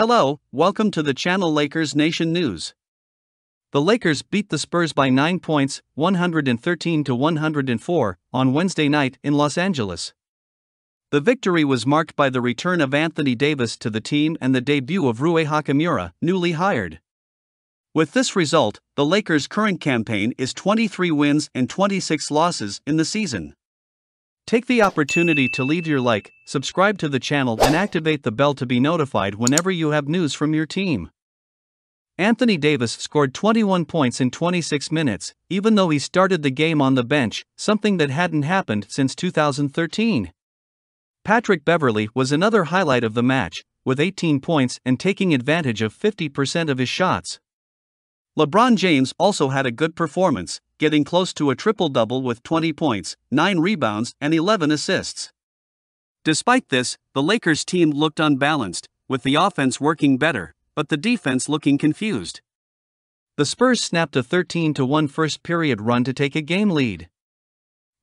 Hello, welcome to the channel Lakers Nation News. The Lakers beat the Spurs by 9 points, 113 to 104, on Wednesday night in Los Angeles. The victory was marked by the return of Anthony Davis to the team and the debut of Rui Hachimura, newly hired. With this result, the Lakers' current campaign is 23 wins and 26 losses in the season. Take the opportunity to leave your like, subscribe to the channel, and activate the bell to be notified whenever you have news from your team. Anthony Davis scored 21 points in 26 minutes, even though he started the game on the bench, something that hadn't happened since 2013. Patrick Beverley was another highlight of the match, with 18 points and taking advantage of 50% of his shots. LeBron James also had a good performance, getting close to a triple double with 20 points, 9 rebounds, and 11 assists. Despite this, the Lakers team looked unbalanced, with the offense working better, but the defense looking confused. The Spurs snapped a 13 1 first period run to take a game lead.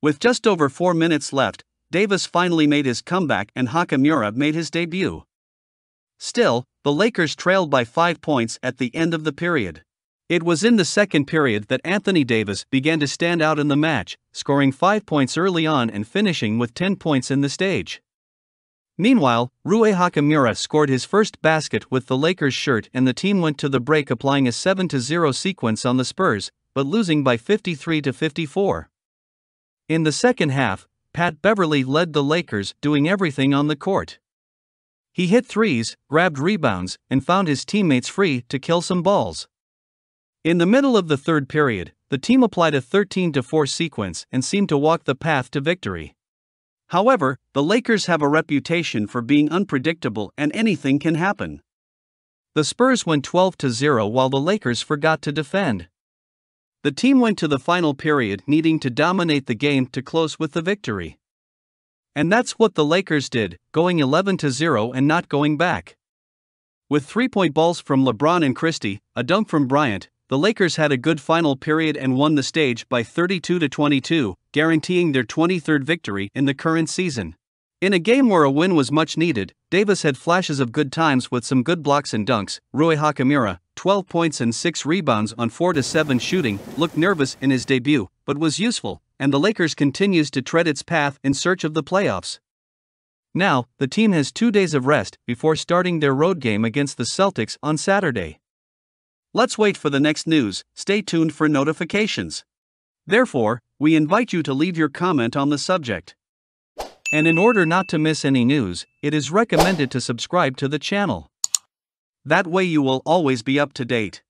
With just over 4 minutes left, Davis finally made his comeback and Hachimura made his debut. Still, the Lakers trailed by 5 points at the end of the period. It was in the second period that Anthony Davis began to stand out in the match, scoring 5 points early on and finishing with 10 points in the stage. Meanwhile, Rui Hachimura scored his first basket with the Lakers shirt and the team went to the break applying a 7-0 sequence on the Spurs, but losing by 53 54. In the second half, Pat Beverley led the Lakers, doing everything on the court. He hit threes, grabbed rebounds, and found his teammates free to kill some balls. In the middle of the third period, the team applied a 13 4 sequence and seemed to walk the path to victory. However, the Lakers have a reputation for being unpredictable and anything can happen. The Spurs went 12 0 while the Lakers forgot to defend. The team went to the final period needing to dominate the game to close with the victory. And that's what the Lakers did, going 11 0 and not going back. With three point balls from LeBron and Christie, a dunk from Bryant, the Lakers had a good final period and won the stage by 32 22, guaranteeing their 23rd victory in the current season. In a game where a win was much needed, Davis had flashes of good times with some good blocks and dunks. Rui Hachimura, 12 points and 6 rebounds on 4 7 shooting, looked nervous in his debut, but was useful, and the Lakers continues to tread its path in search of the playoffs. Now, the team has two days of rest before starting their road game against the Celtics on Saturday. Let's wait for the next news, stay tuned for notifications. Therefore, we invite you to leave your comment on the subject. And in order not to miss any news, it is recommended to subscribe to the channel. That way you will always be up to date.